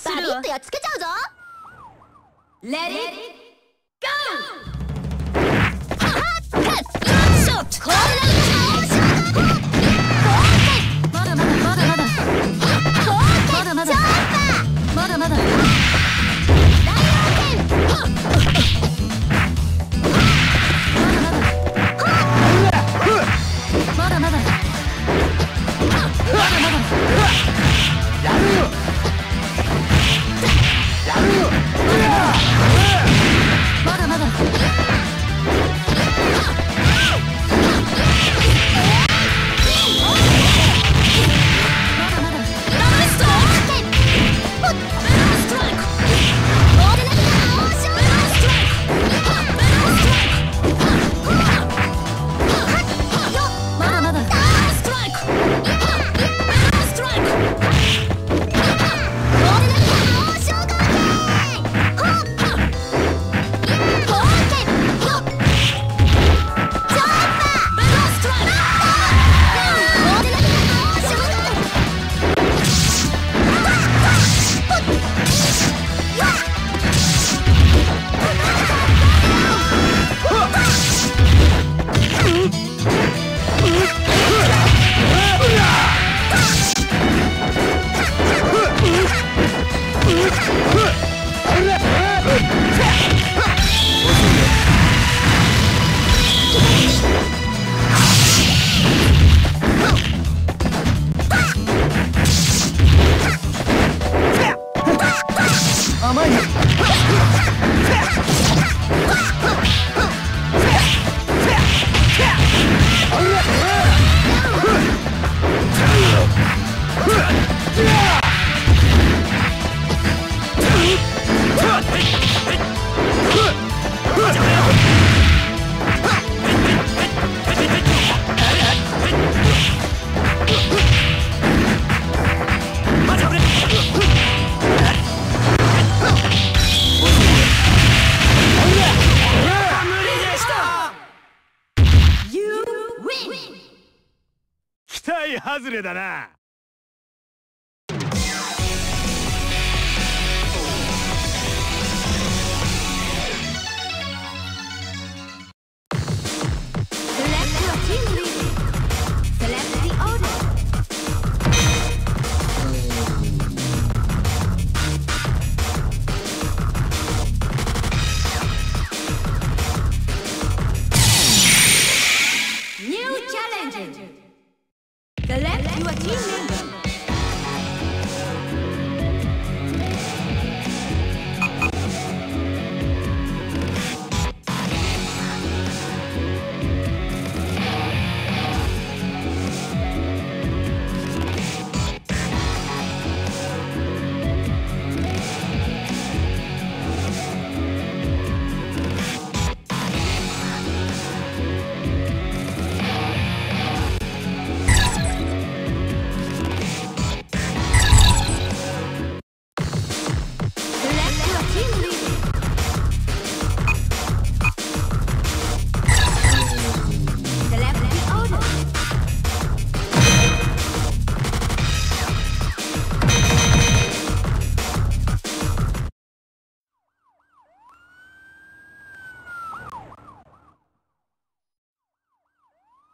する。わバリッとやっ！つけちゃうぞ！レディーゴーはっショットこれ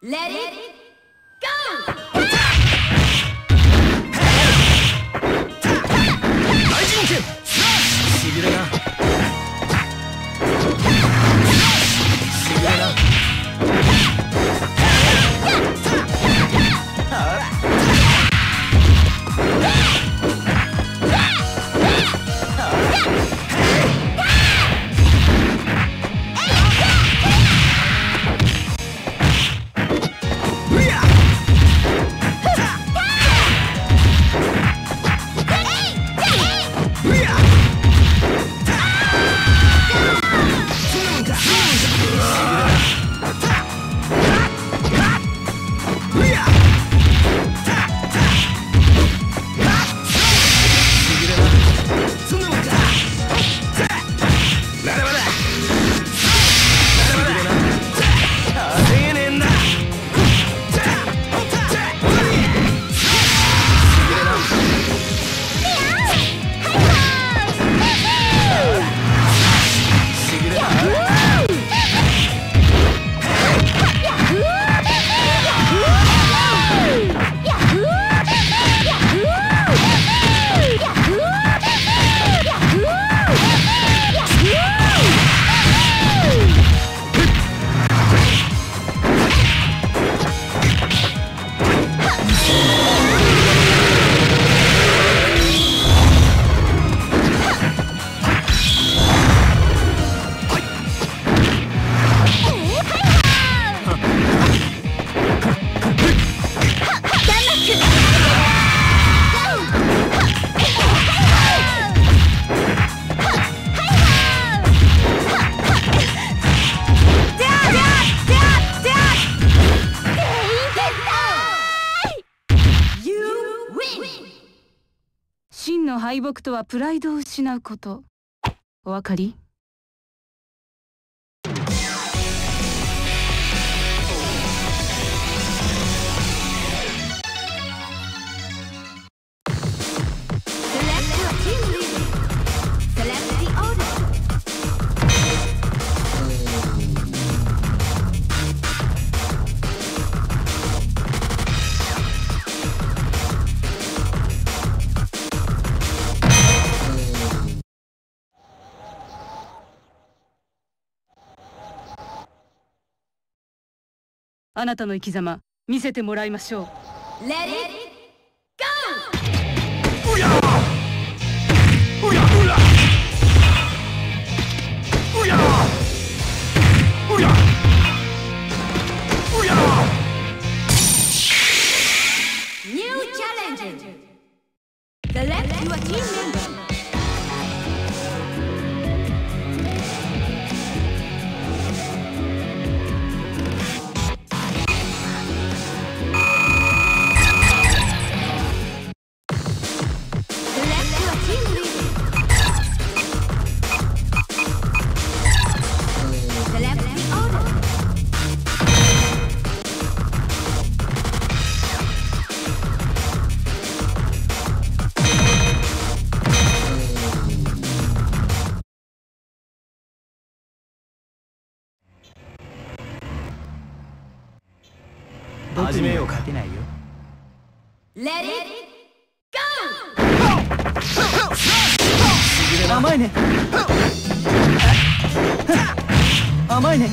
Let, it の敗北とはプライドを失うこと。お分かり？あなたの生き様見せてもらいましょう。Let 始めようか勝てい甘いね。甘いね。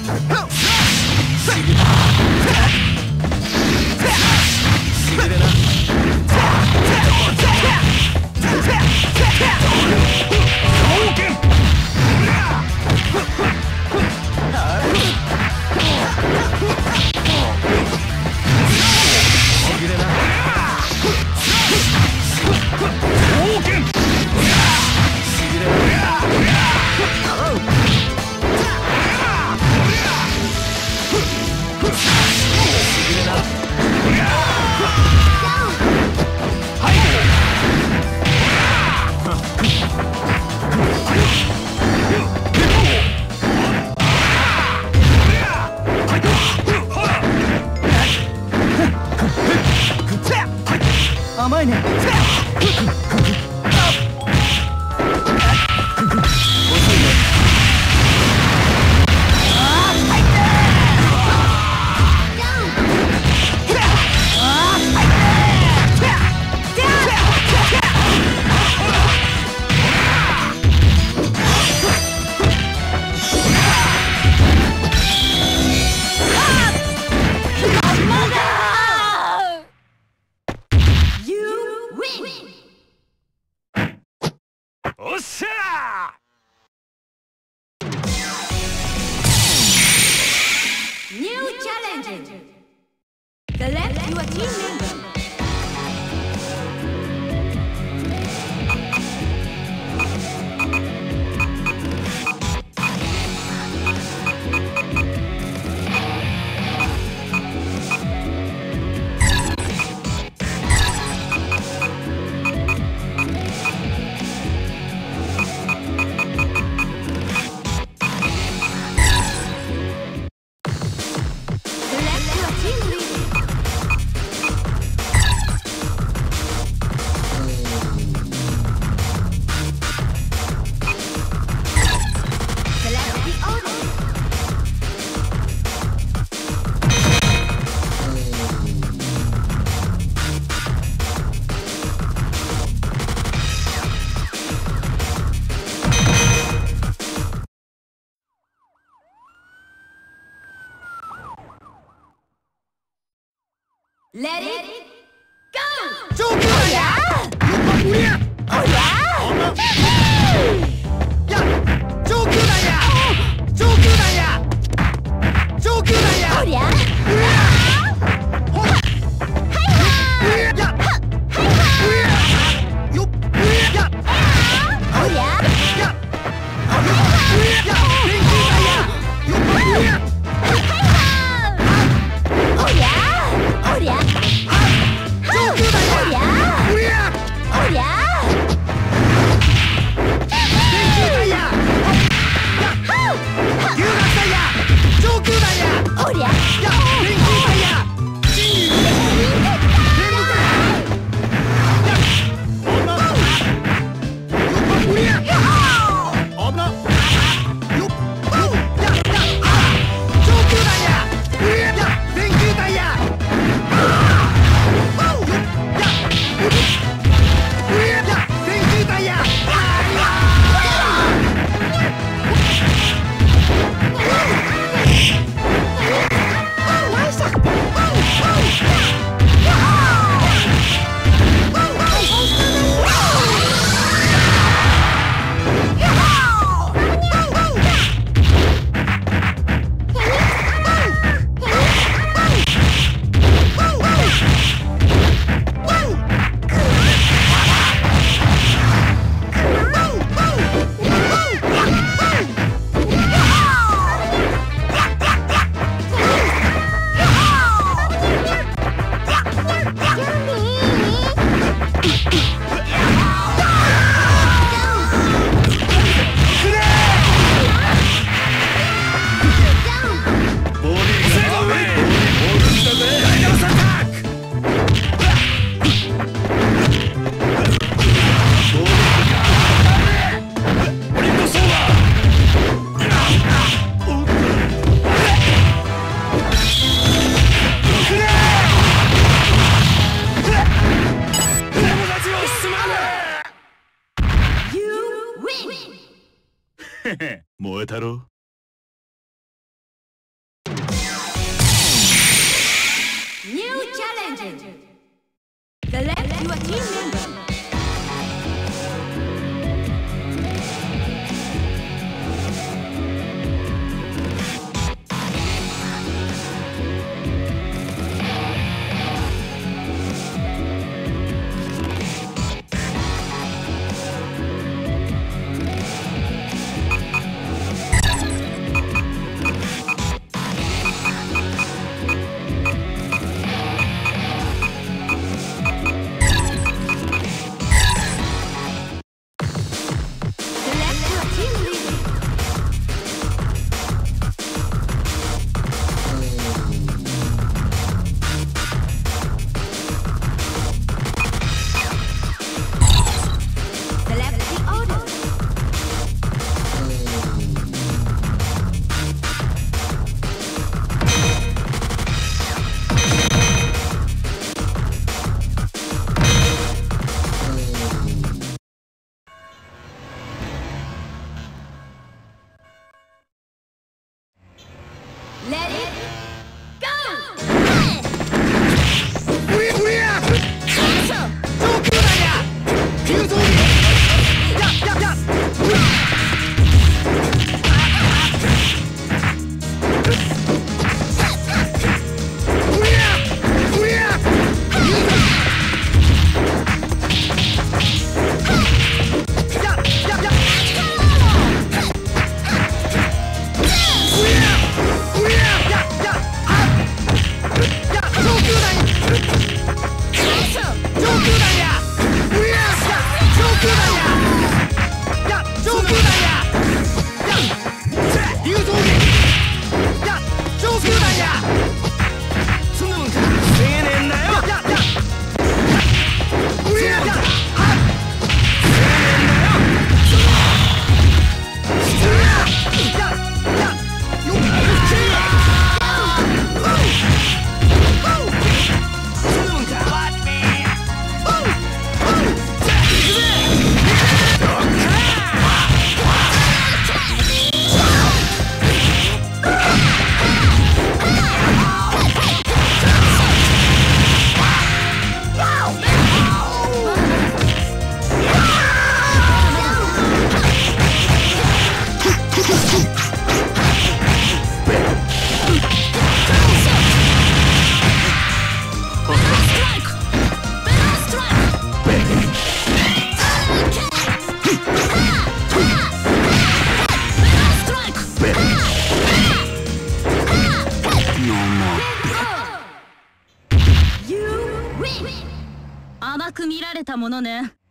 のね。